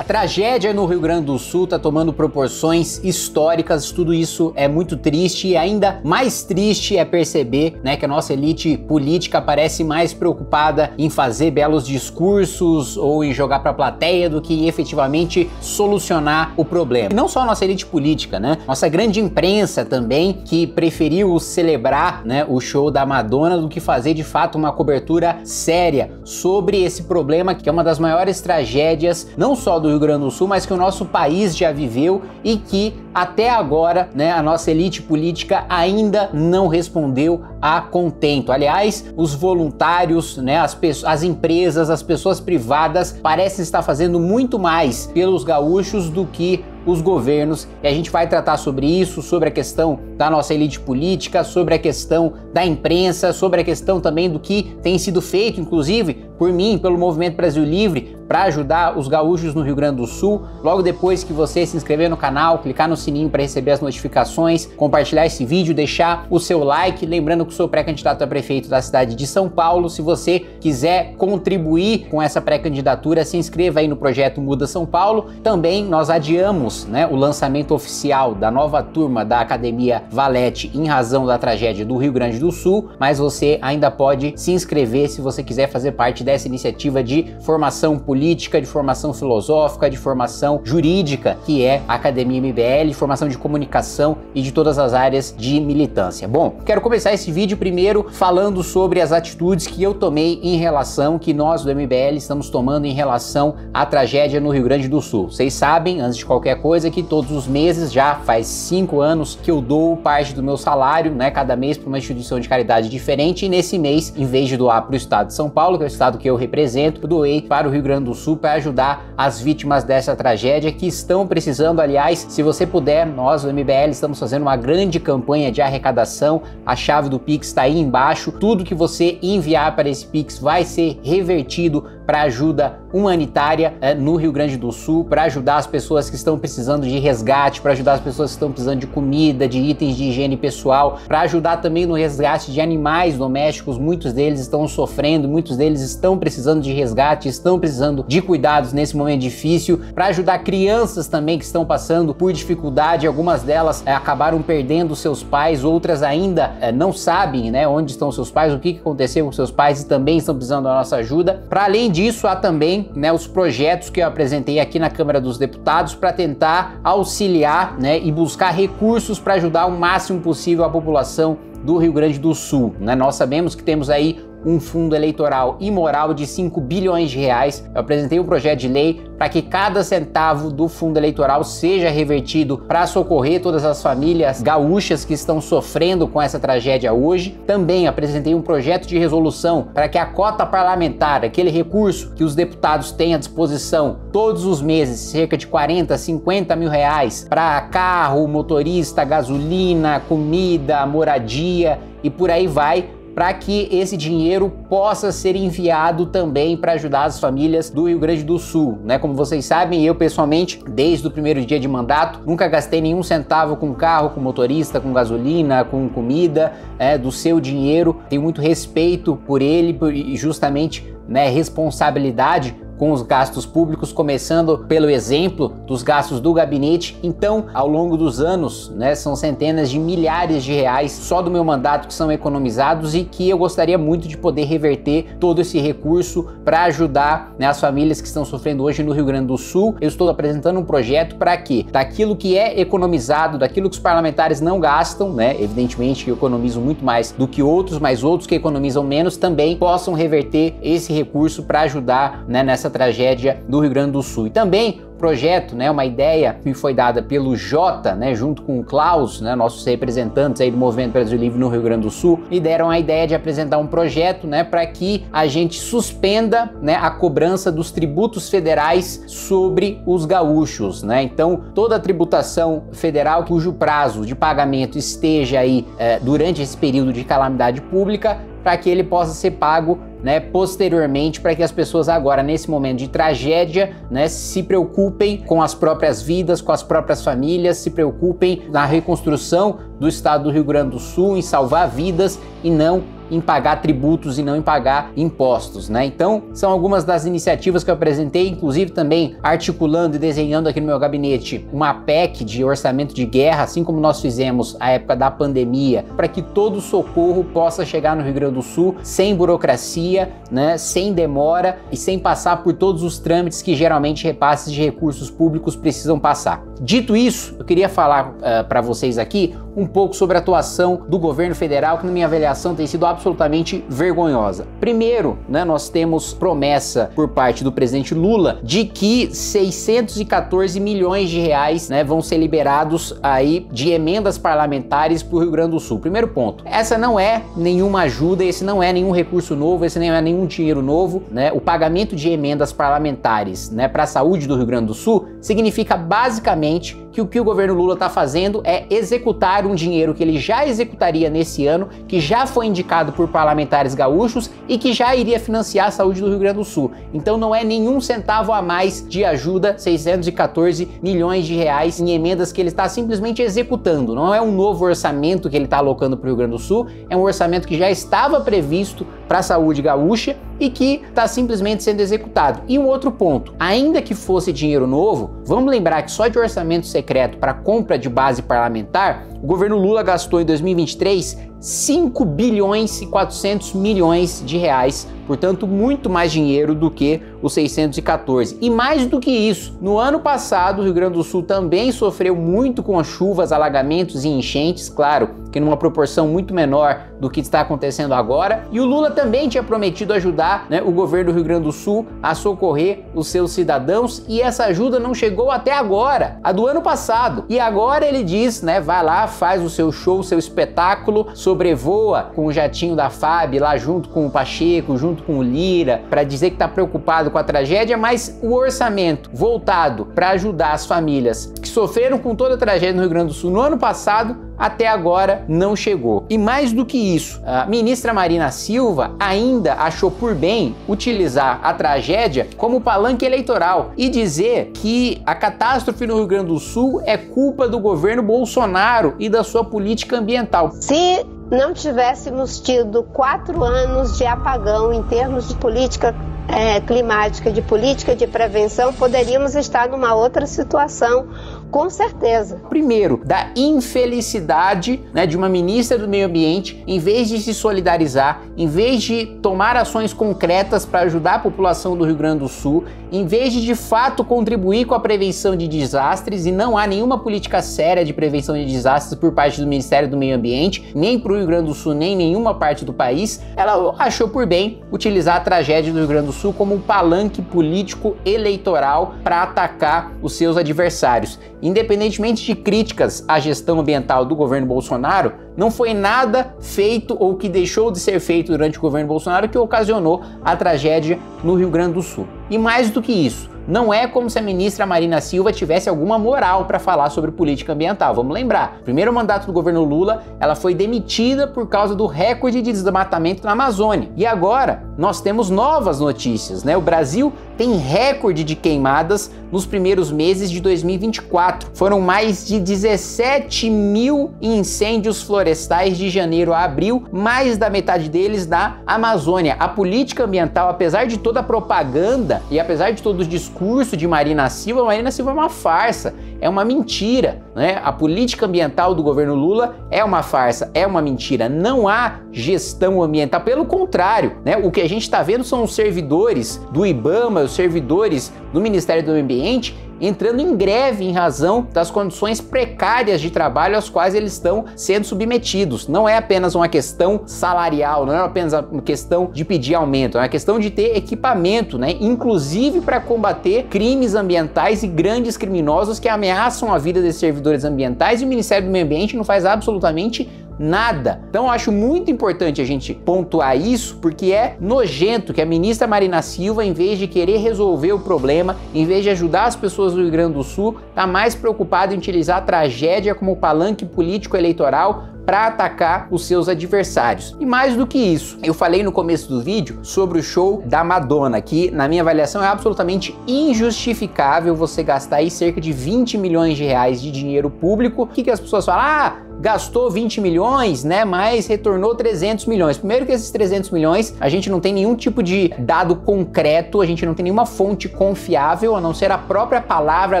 A tragédia no Rio Grande do Sul está tomando proporções históricas, tudo isso é muito triste e ainda mais triste é perceber né, que a nossa elite política parece mais preocupada em fazer belos discursos ou em jogar para a plateia do que efetivamente solucionar o problema. E não só a nossa elite política, né? Nossa grande imprensa também que preferiu celebrar né, o show da Madonna do que fazer de fato uma cobertura séria sobre esse problema que é uma das maiores tragédias, não só do Rio Grande do Sul, mas que o nosso país já viveu e que até agora, né, a nossa elite política ainda não respondeu a contento. Aliás, os voluntários, né, as, as empresas, as pessoas privadas parecem estar fazendo muito mais pelos gaúchos do que os governos e a gente vai tratar sobre isso, sobre a questão da nossa elite política, sobre a questão da imprensa, sobre a questão também do que tem sido feito, inclusive por mim, pelo Movimento Brasil Livre, para ajudar os gaúchos no Rio Grande do Sul. Logo depois que você se inscrever no canal, clicar no sininho para receber as notificações, compartilhar esse vídeo, deixar o seu like, lembrando que sou pré-candidato a prefeito da cidade de São Paulo. Se você quiser contribuir com essa pré-candidatura, se inscreva aí no projeto Muda São Paulo. Também nós adiamos, né, o lançamento oficial da nova turma da Academia Valete em razão da tragédia do Rio Grande do Sul, mas você ainda pode se inscrever se você quiser fazer parte dessa iniciativa de formação política política, de formação filosófica, de formação jurídica, que é a Academia MBL, formação de comunicação e de todas as áreas de militância. Bom, quero começar esse vídeo primeiro falando sobre as atitudes que eu tomei em relação, que nós do MBL estamos tomando em relação à tragédia no Rio Grande do Sul. Vocês sabem, antes de qualquer coisa, que todos os meses, já faz cinco anos, que eu dou parte do meu salário, né, cada mês para uma instituição de caridade diferente, e nesse mês, em vez de doar para o estado de São Paulo, que é o estado que eu represento, eu doei para o Rio Grande do do Sul para ajudar as vítimas dessa tragédia que estão precisando. Aliás, se você puder, nós do MBL estamos fazendo uma grande campanha de arrecadação. A chave do Pix está aí embaixo. Tudo que você enviar para esse Pix vai ser revertido para ajuda humanitária é, no Rio Grande do Sul, para ajudar as pessoas que estão precisando de resgate, para ajudar as pessoas que estão precisando de comida, de itens de higiene pessoal, para ajudar também no resgate de animais domésticos. Muitos deles estão sofrendo, muitos deles estão precisando de resgate, estão precisando de cuidados nesse momento difícil, para ajudar crianças também que estão passando por dificuldade. Algumas delas é, acabaram perdendo seus pais, outras ainda é, não sabem, né, onde estão seus pais, o que aconteceu com seus pais e também estão precisando da nossa ajuda. Para além disso disso, há também né, os projetos que eu apresentei aqui na Câmara dos Deputados para tentar auxiliar né, e buscar recursos para ajudar o máximo possível a população do Rio Grande do Sul. Né? Nós sabemos que temos aí um fundo eleitoral imoral de 5 bilhões de reais. Eu apresentei um projeto de lei para que cada centavo do fundo eleitoral seja revertido para socorrer todas as famílias gaúchas que estão sofrendo com essa tragédia hoje. Também apresentei um projeto de resolução para que a cota parlamentar, aquele recurso que os deputados têm à disposição todos os meses, cerca de 40, 50 mil reais, para carro, motorista, gasolina, comida, moradia e por aí vai para que esse dinheiro possa ser enviado também para ajudar as famílias do Rio Grande do Sul, né? Como vocês sabem, eu pessoalmente, desde o primeiro dia de mandato, nunca gastei nenhum centavo com carro, com motorista, com gasolina, com comida, é, do seu dinheiro. Tenho muito respeito por ele e justamente né, responsabilidade com os gastos públicos, começando pelo exemplo dos gastos do gabinete. Então, ao longo dos anos, né, são centenas de milhares de reais só do meu mandato que são economizados e que eu gostaria muito de poder reverter todo esse recurso para ajudar né, as famílias que estão sofrendo hoje no Rio Grande do Sul. Eu estou apresentando um projeto para que daquilo que é economizado, daquilo que os parlamentares não gastam, né, evidentemente que eu economizo muito mais do que outros, mas outros que economizam menos também possam reverter esse recurso para ajudar né, nessa tragédia do Rio Grande do Sul. E também projeto, né, uma ideia que foi dada pelo Jota, né, junto com o Klaus, né, nossos representantes aí do Movimento Brasil Livre no Rio Grande do Sul, e deram a ideia de apresentar um projeto, né, para que a gente suspenda, né, a cobrança dos tributos federais sobre os gaúchos, né? Então, toda a tributação federal cujo prazo de pagamento esteja aí é, durante esse período de calamidade pública, para que ele possa ser pago né, posteriormente para que as pessoas agora nesse momento de tragédia, né, se preocupem com as próprias vidas, com as próprias famílias, se preocupem na reconstrução do estado do Rio Grande do Sul em salvar vidas e não em pagar tributos e não em pagar impostos, né? Então, são algumas das iniciativas que eu apresentei, inclusive também articulando e desenhando aqui no meu gabinete uma PEC de orçamento de guerra, assim como nós fizemos à época da pandemia, para que todo socorro possa chegar no Rio Grande do Sul sem burocracia, né, sem demora e sem passar por todos os trâmites que geralmente repasses de recursos públicos precisam passar. Dito isso, eu queria falar uh, eh, para vocês aqui um pouco sobre a atuação do governo federal, que na minha avaliação tem sido absolutamente vergonhosa. Primeiro, né, nós temos promessa por parte do presidente Lula de que 614 milhões de reais né, vão ser liberados aí de emendas parlamentares para o Rio Grande do Sul. Primeiro ponto, essa não é nenhuma ajuda, esse não é nenhum recurso novo, esse não é nenhum dinheiro novo. Né? O pagamento de emendas parlamentares né, para a saúde do Rio Grande do Sul significa basicamente que o que o governo Lula está fazendo é executar um dinheiro que ele já executaria nesse ano, que já foi indicado por parlamentares gaúchos e que já iria financiar a saúde do Rio Grande do Sul. Então não é nenhum centavo a mais de ajuda, 614 milhões de reais em emendas que ele está simplesmente executando. Não é um novo orçamento que ele está alocando para o Rio Grande do Sul, é um orçamento que já estava previsto para a saúde gaúcha e que está simplesmente sendo executado. E um outro ponto, ainda que fosse dinheiro novo, vamos lembrar que só de orçamento secreto para compra de base parlamentar, o governo Lula gastou em 2023 5 bilhões e 400 milhões de reais, portanto muito mais dinheiro do que os 614. E mais do que isso, no ano passado o Rio Grande do Sul também sofreu muito com as chuvas, alagamentos e enchentes, claro, que numa proporção muito menor do que está acontecendo agora. E o Lula também tinha prometido ajudar né, o governo do Rio Grande do Sul a socorrer os seus cidadãos e essa ajuda não chegou até agora, a do ano passado. E agora ele diz, né, vai lá, faz o seu show, o seu espetáculo, sobrevoa com o jatinho da FAB lá junto com o Pacheco, junto com o Lira, para dizer que está preocupado com a tragédia, mas o orçamento voltado para ajudar as famílias que sofreram com toda a tragédia no Rio Grande do Sul no ano passado até agora não chegou. E mais do que isso, a ministra Marina Silva ainda achou por bem utilizar a tragédia como palanque eleitoral e dizer que a catástrofe no Rio Grande do Sul é culpa do governo Bolsonaro e da sua política ambiental. Se não tivéssemos tido quatro anos de apagão em termos de política é, climática, de política de prevenção, poderíamos estar numa outra situação com certeza. Primeiro, da infelicidade né, de uma ministra do Meio Ambiente, em vez de se solidarizar, em vez de tomar ações concretas para ajudar a população do Rio Grande do Sul, em vez de de fato contribuir com a prevenção de desastres, e não há nenhuma política séria de prevenção de desastres por parte do Ministério do Meio Ambiente, nem para o Rio Grande do Sul, nem em nenhuma parte do país, ela achou por bem utilizar a tragédia do Rio Grande do Sul como um palanque político eleitoral para atacar os seus adversários. Independentemente de críticas à gestão ambiental do governo Bolsonaro, não foi nada feito ou que deixou de ser feito durante o governo Bolsonaro que ocasionou a tragédia no Rio Grande do Sul. E mais do que isso, não é como se a ministra Marina Silva tivesse alguma moral para falar sobre política ambiental. Vamos lembrar, primeiro mandato do governo Lula, ela foi demitida por causa do recorde de desmatamento na Amazônia. E agora nós temos novas notícias, né? O Brasil tem recorde de queimadas nos primeiros meses de 2024. Foram mais de 17 mil incêndios florestais de janeiro a abril, mais da metade deles na Amazônia. A política ambiental, apesar de toda a propaganda e apesar de todo o discurso de Marina Silva, Marina Silva é uma farsa, é uma mentira. Né? A política ambiental do governo Lula é uma farsa, é uma mentira. Não há gestão ambiental. Pelo contrário, né? o que a gente está vendo são os servidores do IBAMA, os servidores do Ministério do Meio Ambiente entrando em greve em razão das condições precárias de trabalho às quais eles estão sendo submetidos. Não é apenas uma questão salarial, não é apenas uma questão de pedir aumento, é uma questão de ter equipamento, né? inclusive para combater crimes ambientais e grandes criminosos que ameaçam a vida desses servidores ambientais e o Ministério do Meio Ambiente não faz absolutamente nada. Então acho muito importante a gente pontuar isso, porque é nojento que a ministra Marina Silva, em vez de querer resolver o problema, em vez de ajudar as pessoas do Rio Grande do Sul, está mais preocupada em utilizar a tragédia como palanque político eleitoral para atacar os seus adversários. E mais do que isso, eu falei no começo do vídeo sobre o show da Madonna, que na minha avaliação é absolutamente injustificável você gastar aí cerca de 20 milhões de reais de dinheiro público. O que, que as pessoas falam? Ah, gastou 20 milhões, né, mas retornou 300 milhões. Primeiro que esses 300 milhões, a gente não tem nenhum tipo de dado concreto, a gente não tem nenhuma fonte confiável, a não ser a própria palavra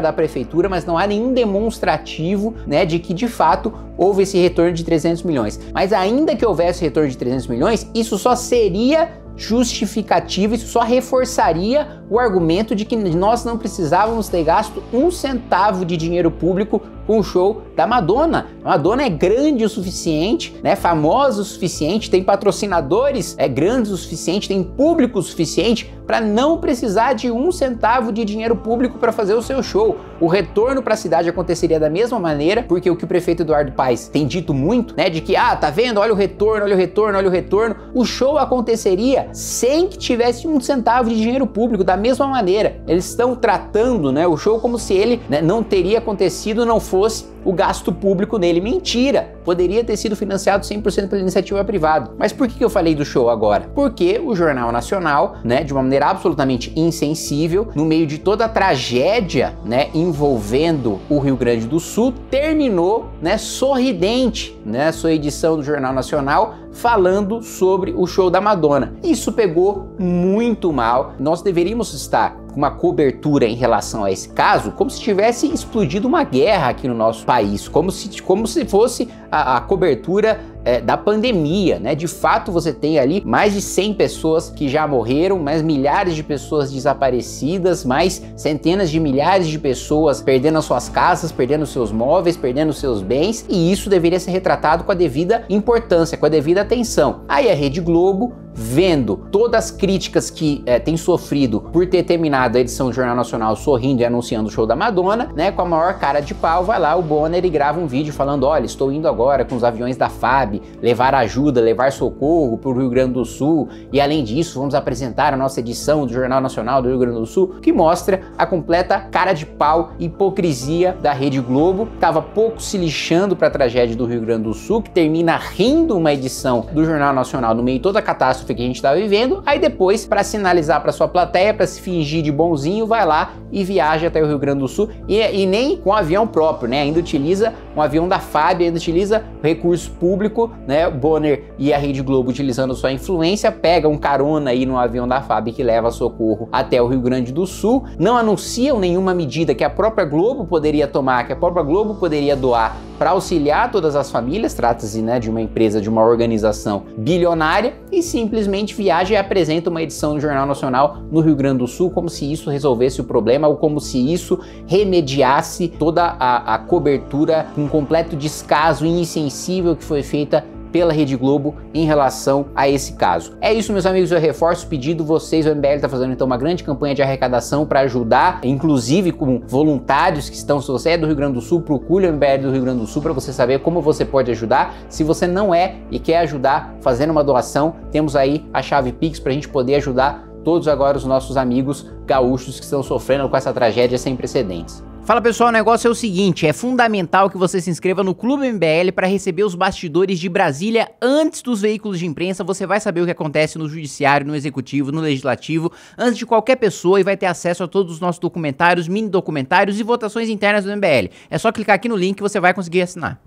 da prefeitura, mas não há nenhum demonstrativo, né, de que de fato houve esse retorno de 300 milhões. Mas ainda que houvesse retorno de 300 milhões, isso só seria justificativa, isso só reforçaria o argumento de que nós não precisávamos ter gasto um centavo de dinheiro público com o show da Madonna. A Madonna é grande o suficiente, né, famosa o suficiente, tem patrocinadores é grandes o suficiente, tem público o suficiente para não precisar de um centavo de dinheiro público para fazer o seu show. O retorno para a cidade aconteceria da mesma maneira, porque o que o prefeito Eduardo Paes tem dito muito, né, de que ah, tá vendo, olha o retorno, olha o retorno, olha o retorno. O show aconteceria sem que tivesse um centavo de dinheiro público, da mesma maneira. Eles estão tratando, né, o show como se ele né, não teria acontecido, não fosse o gasto público nele. Mentira! Poderia ter sido financiado 100% pela iniciativa privada. Mas por que eu falei do show agora? Porque o Jornal Nacional, né, de uma maneira absolutamente insensível, no meio de toda a tragédia, né, envolvendo o Rio Grande do Sul, terminou, né, sorridente, né, sua edição do Jornal Nacional falando sobre o show da Madonna. Isso pegou muito mal. Nós deveríamos estar uma cobertura em relação a esse caso, como se tivesse explodido uma guerra aqui no nosso país, como se, como se fosse a, a cobertura é, da pandemia, né? De fato, você tem ali mais de 100 pessoas que já morreram, mais milhares de pessoas desaparecidas, mais centenas de milhares de pessoas perdendo as suas casas, perdendo seus móveis, perdendo seus bens, e isso deveria ser retratado com a devida importância, com a devida atenção. Aí a Rede Globo vendo todas as críticas que é, tem sofrido por ter terminado a edição do Jornal Nacional sorrindo e anunciando o show da Madonna, né? Com a maior cara de pau, vai lá o Bonner e grava um vídeo falando: olha, estou indo agora com os aviões da FAB levar ajuda, levar socorro para o Rio Grande do Sul, e além disso, vamos apresentar a nossa edição do Jornal Nacional do Rio Grande do Sul, que mostra a completa cara de pau e hipocrisia da Rede Globo, estava pouco se lixando para a tragédia do Rio Grande do Sul, que termina rindo uma edição do Jornal Nacional no meio de toda a catástrofe que a gente está vivendo, aí depois, para sinalizar para sua plateia, para se fingir de bonzinho, vai lá e viaja até o Rio Grande do Sul e, e nem com avião próprio, né? Ainda utiliza um avião da FAB, ainda utiliza recurso público, né? Bonner e a Rede Globo utilizando sua influência, pega um carona aí no avião da FAB que leva socorro até o Rio Grande do Sul, não anunciam nenhuma medida que a própria Globo poderia tomar, que a própria Globo poderia doar para auxiliar todas as famílias, trata-se né, de uma empresa, de uma organização bilionária, e simplesmente viaja e apresenta uma edição do Jornal Nacional no Rio Grande do Sul, como se isso resolvesse o problema ou como se isso remediasse toda a, a cobertura com completo descaso insensível que foi feita pela Rede Globo em relação a esse caso. É isso, meus amigos, eu reforço o pedido. Vocês, o MBL está fazendo então uma grande campanha de arrecadação para ajudar, inclusive com voluntários que estão. Se você é do Rio Grande do Sul, procure o MBL do Rio Grande do Sul para você saber como você pode ajudar. Se você não é e quer ajudar fazendo uma doação, temos aí a chave Pix para a gente poder ajudar todos agora os nossos amigos gaúchos que estão sofrendo com essa tragédia sem precedentes. Fala pessoal, o negócio é o seguinte, é fundamental que você se inscreva no Clube MBL para receber os bastidores de Brasília antes dos veículos de imprensa. Você vai saber o que acontece no judiciário, no executivo, no legislativo, antes de qualquer pessoa e vai ter acesso a todos os nossos documentários, mini documentários e votações internas do MBL. É só clicar aqui no link que você vai conseguir assinar.